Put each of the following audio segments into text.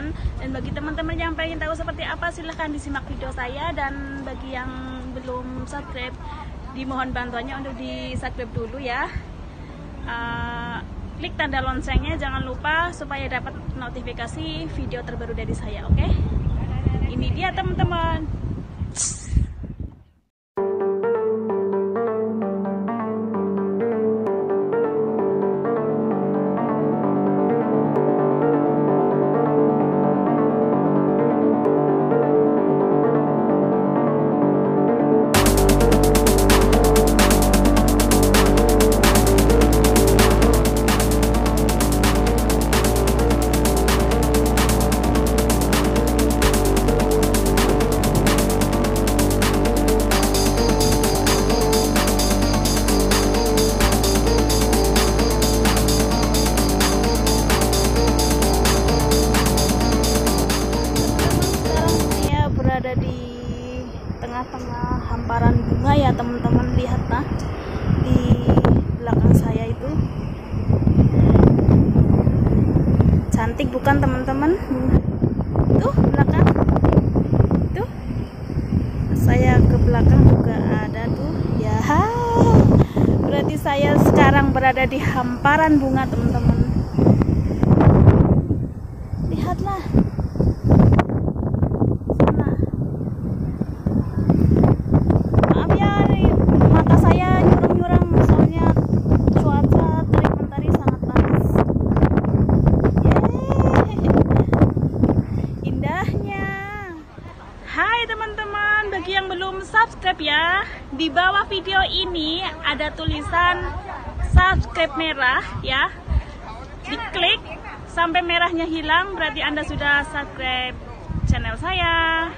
Teman-teman. Dan bagi teman-teman yang pengen tahu seperti apa silahkan disimak video saya. Dan bagi yang belum subscribe dimohon bantuannya untuk di subscribe dulu ya. Uh, klik tanda loncengnya jangan lupa supaya dapat notifikasi video terbaru dari saya oke? Okay? ini dia teman-teman tengah-tengah hamparan bunga ya teman-teman. Lihat nah di belakang saya itu. Cantik bukan teman-teman? Tuh belakang. Tuh. Saya ke belakang juga ada tuh. Ya berarti saya sekarang berada di hamparan bunga teman-teman lihatlah bagi yang belum subscribe ya, di bawah video ini ada tulisan subscribe merah ya. Diklik sampai merahnya hilang berarti Anda sudah subscribe channel saya.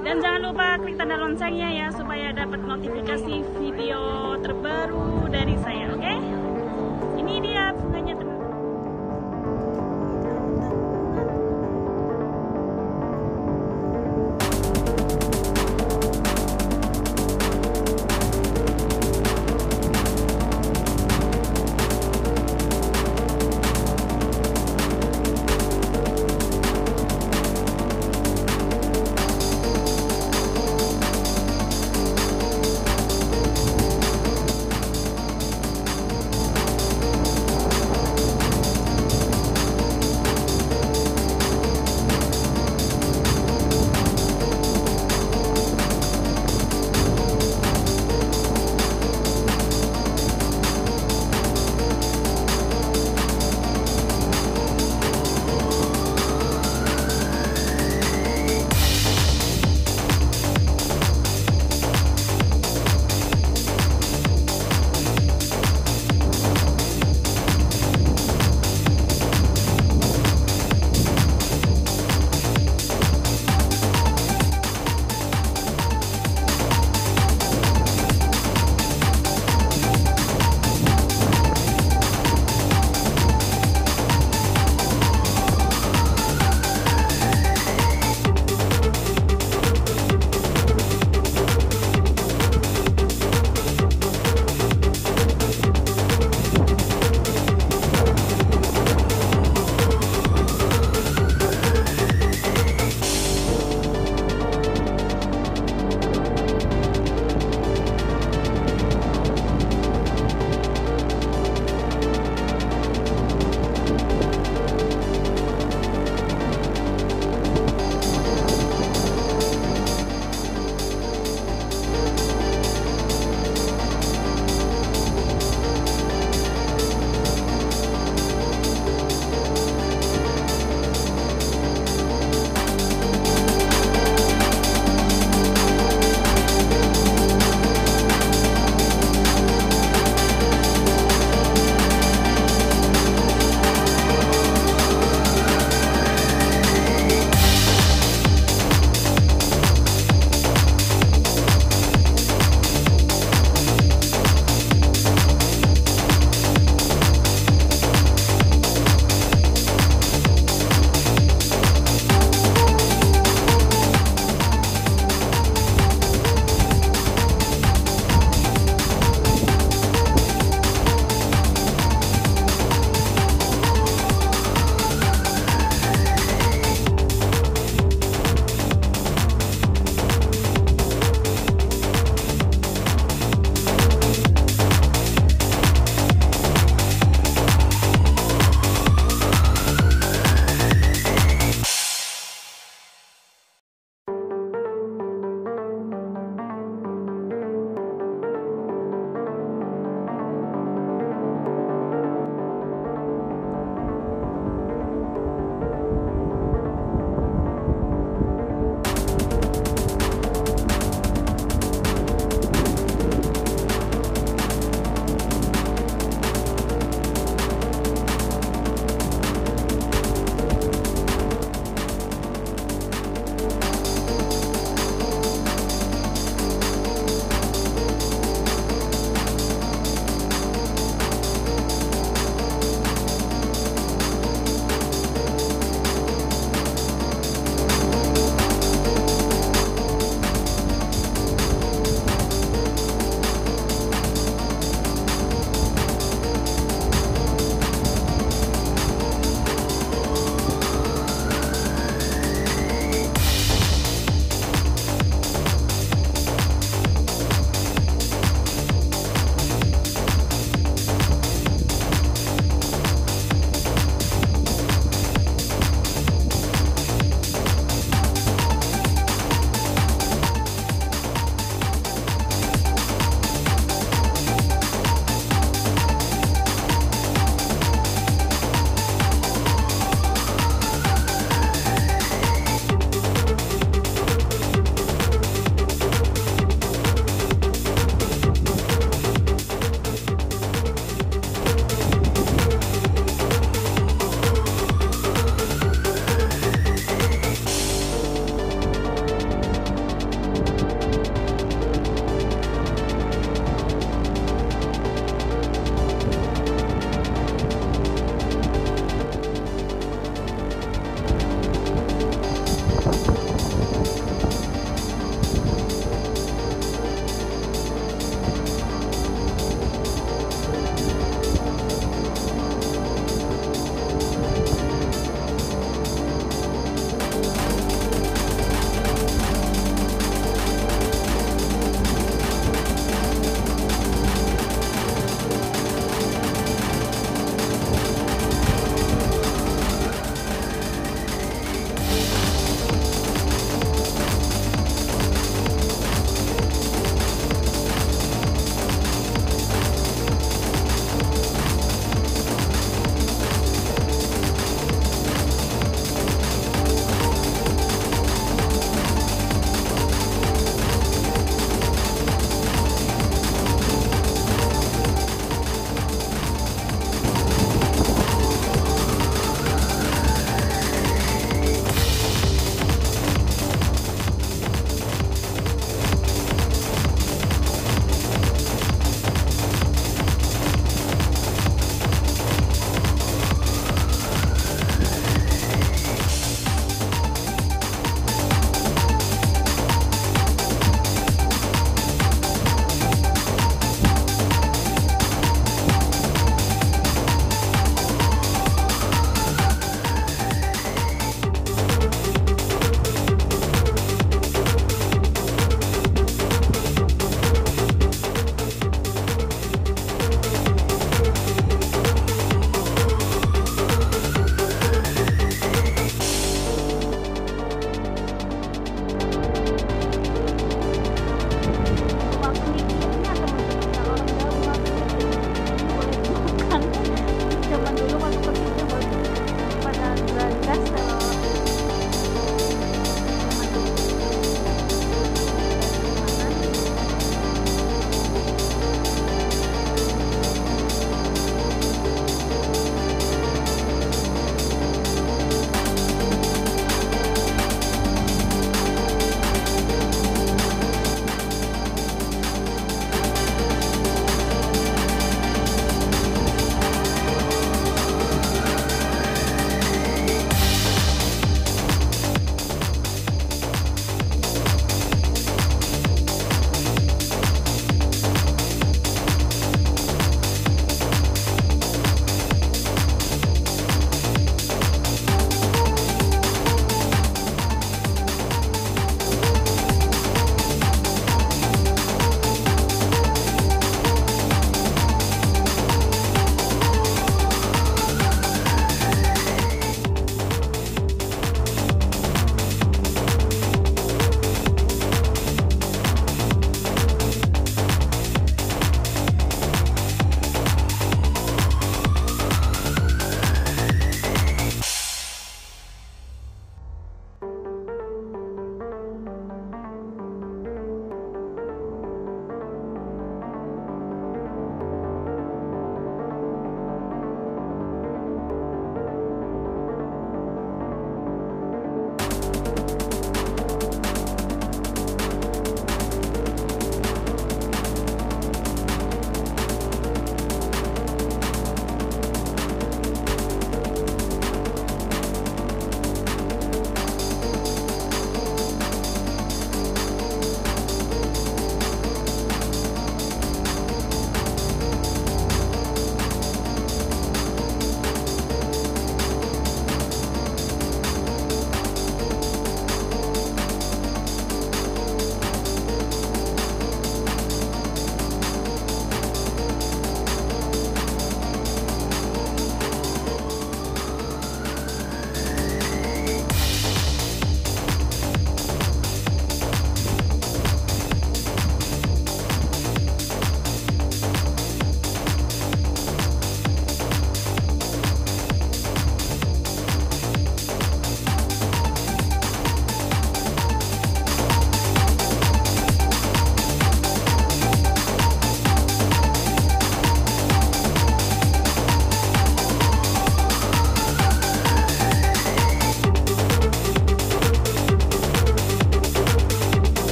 Dan jangan lupa klik tanda loncengnya ya supaya dapat notifikasi video terbaru